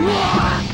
Whoa!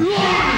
Yeah!